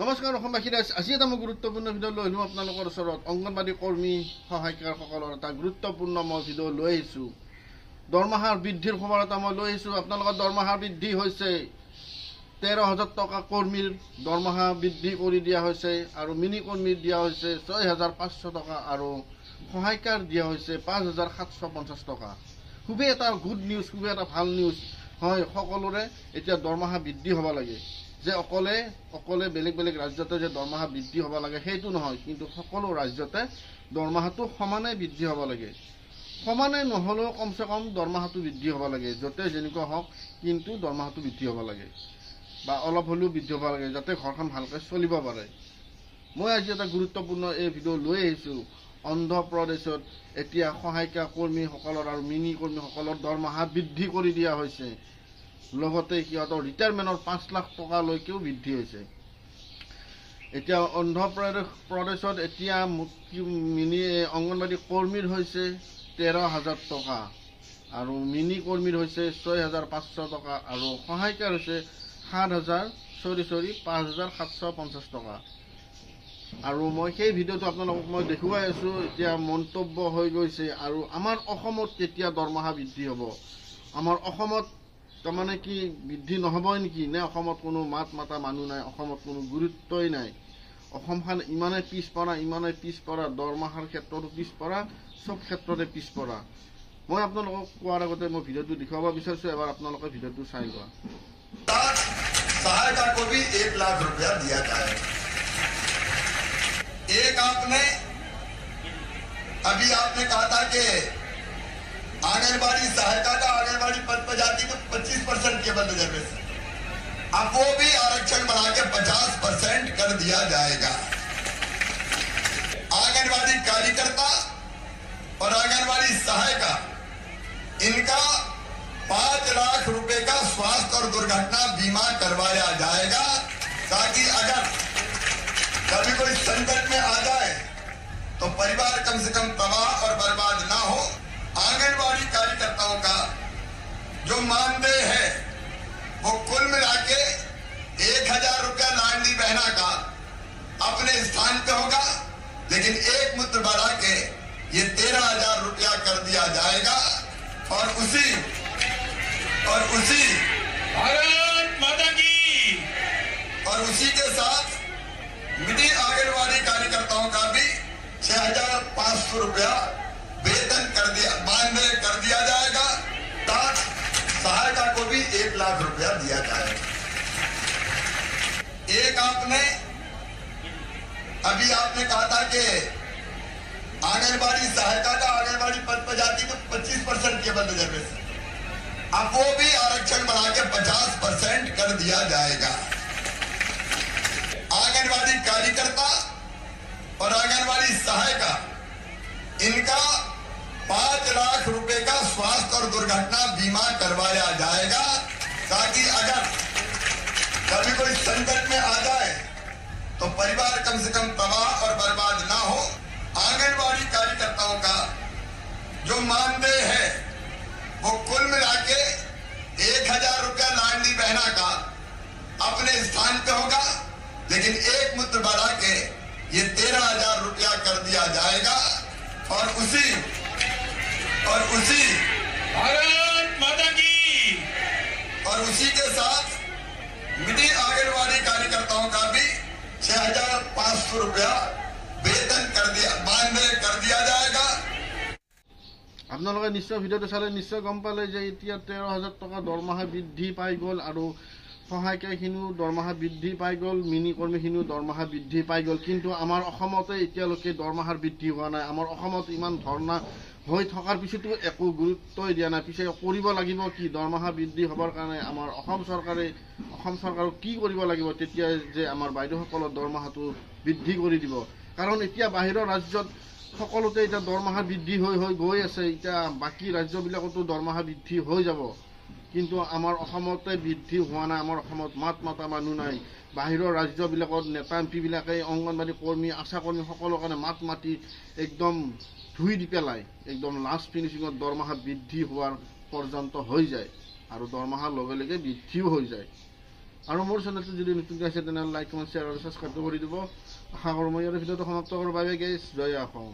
নমস্কাৰ অসমবাসী ৰাইজ আজি এটা মই গুৰুত্বপূৰ্ণ ভিডিঅ' লৈ আহিলোঁ আপোনালোকৰ ওচৰত। অংগনবাদী কৰ্মী সহায়িকাসকলৰ এটা গুৰুত্বপূৰ্ণ মই ভিডিঅ' লৈ আহিছোঁ। দৰমহাৰ বৃদ্ধিৰ খবৰ এটা মই লৈ আহিছোঁ। আপোনালোকৰ দৰমহা বৃদ্ধি হৈছে। তেৰ হাজাৰ টকা কৰ্মীৰ দৰমহা বৃদ্ধি কৰি দিয়া হৈছে আৰু মিনি কৰ্মীৰ দিয়া হৈছে ছয় হাজাৰ পাঁচশ টকা আৰু সহায়িকাৰ দিয়া হৈছে পাঁচ হাজাৰ সাতশ পঞ্চাছ টকা। খুবেই এটা গুড নিউজ খুবেই এটা ভাল নিউজ হয় সকলোৰে এতিয়া দৰমহা বৃদ্ধি হ'ব লাগে। যে অকলে অকলে বেলেগ বেলেগ ৰাজ্যতে যে দৰমহা বৃদ্ধি হ'ব লাগে সেইটো নহয়। কিন্তু সকলো ৰাজ্যতে দৰমহাটো সমানে বৃদ্ধি হ'ব লাগে। সমানে নহ'লেও কমচে কম দৰমহাটো বৃদ্ধি হ'ব লাগে য'তে যেনেকুৱা হওক কিন্তু দৰমহাটো বৃদ্ধি হ'ব লাগে। বা অলপ হ'লেও বৃদ্ধি হ'ব লাগে যাতে ঘৰখন ভালকৈ চলিব পাৰে। মই আজি এটা গুৰুত্বপূৰ্ণ এই ভিডিঅ' লৈ আহিছোঁ। অন্ধ্ৰপ্ৰদেশত এতিয়া সহায়িকা কৰ্মীসকলৰ আৰু মিনি কৰ্মীসকলৰ দৰমহা বৃদ্ধি কৰি দিয়া হৈছে। লগতে সিহঁতৰ ৰিটায়াৰমেণ্টৰ পাঁচ লাখ টকালৈকেও বৃদ্ধি হৈছে। এতিয়া অন্ধ্ৰপ্ৰদেশ প্ৰদেশত এতিয়া মিনি অংগনবাদী কৰ্মীৰ হৈছে তেৰ হাজাৰ টকা আৰু মিনি কৰ্মীৰ হৈছে ছয় হাজাৰ পাঁচশ টকা আৰু সহায়িকাৰ হৈছে সাত হাজাৰ চৰি চৰি পাঁচ হাজাৰ সাতশ পঞ্চাছ টকা। আৰু মই সেই ভিডিঅ'টো আপোনালোকক মই দেখুৱাই আছোঁ এতিয়া মন্তব্য হৈ গৈছে আৰু আমাৰ অসমত কেতিয়া দৰমহা বৃদ্ধি হ'ব? আমাৰ অসমত তাৰমানে কি বৃদ্ধি নহ'বই নেকি নে অসমত কোনো মাত মাতা মানুহ নাই অসমত কোনো গুৰুত্বই নাই অসমখন ইমানেই পিছপৰা ইমানেই পিছপৰা দৰমহাৰ ক্ষেত্ৰতো পিছপৰা চব ক্ষেত্ৰতে পিছপৰা মই আপোনালোকক কোৱাৰ আগতে মই ভিডিঅ'টো দেখুৱাব বিচাৰিছোঁ এবাৰ আপোনালোকে ভিডিঅ'টো চাই লোৱা सहायता को भी एक लाख रुपया दिया जाए एक आपने अभी आपने कहा था कि आंगनबाड़ी सहायता का आंगनबाड़ी पद पर जाती तो 25 परसेंट केवल रिजर्वेशन अब वो भी आरक्षण बढ़ा के 50 परसेंट कर दिया जाएगा। आंगनबाड़ी कार्यकर्ता और आंगनबाड़ी सहायिका, इनका पाँच लाख रुपए का स्वास्थ्य और दुर्घटना बीमा करवाया जाएगा, ताकि अगर कभी कोई संकट में आ जाए तो परिवार कम से कम तबाह और बर्बाद ना हो आंगनबाड़ी कार्यकर्ताओं का जो मानदेय है वो कुल मिला के एक हज़ार रुपया लाडली बहना का अपने स्थान पे होगा लेकिन एक मुद्र बढ़ा के ये तेरह हज़ार रुपया कर दिया जाएगा और उसी और उसी भारत माता की। और उसी के साथ मिनी आंगनबाड़ी कार्यकर्ताओं का भी छह हज़ार पाँच सौ रुपया वेतन कर दिया मानदेय कर दिया जाएगा। साथ सहायता को भी एक लाख रुपया दिया जाएगा। एक आपने अभी आपने कहा था कि आंगनबाड़ी सहायता का आंगनबाड़ी पद पर जाती तो 25 परसेंट केवल रिजर्वेशन अब वो भी आरक्षण बढ़ा के 50 परसेंट कर दिया जाएगा। आंगनबाड़ी कार्यकर्ता और आंगनबाड़ी सहायिका, इनका पाँच लाख रुपए का स्वास्थ्य और दुर्घटना बीमा करवाया जाएगा, ताकि अगर कभी कोई संकट में आ जाए कम से कम तबाह और बर्बाद ना हो। आंगनबाड़ी कार्यकर्ताओं का जो मानदेय है वो कुल मिला के एक हज़ार रुपया लाडली बहना का अपने स्थान पे होगा लेकिन एक मुद्र बढ़ा के ये तेरह हज़ार रुपया कर दिया जाएगा और उसी और उसी भारत माता की। और उसी के साथ रुपया वेतन कर दिया मानदेय कर दिया जाएगा আপোনালোকে নিশ্চয় ভিডিঅ'টো চালে নিশ্চয় গম পালে যে এতিয়া তেৰ হাজাৰ টকা দৰমহা বৃদ্ধি পাই গ'ল আৰু সহায়িকাখিনিও দৰমহা বৃদ্ধি পাই গ'ল মিনি কৰ্মীখিনিও দৰমহা বৃদ্ধি পাই গ'ল। কিন্তু আমাৰ অসমতে এতিয়ালৈকে দৰমহাৰ বৃদ্ধি হোৱা নাই। আমাৰ অসমত ইমান ধৰ্ণা হৈ থকাৰ পিছতো একো গুৰুত্বই দিয়া নাই। পিছে কৰিব লাগিব কি? দৰমহা বৃদ্ধি হ'বৰ কাৰণে আমাৰ অসম চৰকাৰে অসম চৰকাৰক কি কৰিব লাগিব? তেতিয়া যে আমাৰ বাইদেউসকলৰ দৰমহাটো বৃদ্ধি কৰি দিব। কাৰণ এতিয়া বাহিৰৰ ৰাজ্যত সকলোতে এতিয়া দৰমহা বৃদ্ধি হৈ হৈ গৈ আছে। এতিয়া বাকী ৰাজ্যবিলাকতো দৰমহা বৃদ্ধি হৈ যাব। কিন্তু আমাৰ অসমতে বৃদ্ধি হোৱা নাই আমাৰ অসমত মাত মাতা মানুহ নাই। বাহিৰৰ ৰাজ্যবিলাকত নেতা এম পিবিলাকে অংগনবাদী কৰ্মী আশা কৰ্মী সকলৰ কাৰণে মাত মাতি একদম ধুই দি পেলাই একদম লাষ্ট ফিনিচিঙত দৰমহা বৃদ্ধি হোৱাৰ পৰ্যন্ত হৈ যায় আৰু দৰমহাৰ লগে লগে বৃদ্ধিও হৈ যায়। আৰু মোৰ চেনেলটো যদি নতুনকৈ আছে তেনেহ'লে লাইক কমেণ্ট শ্বেয়াৰ আৰু ছাবস্ক্ৰাইবটো কৰি দিব। আশা কৰোঁ মই ইয়াৰ ভিডিঅ'টো সমাপ্ত কৰোঁ। বাবে গেছ জয় অসম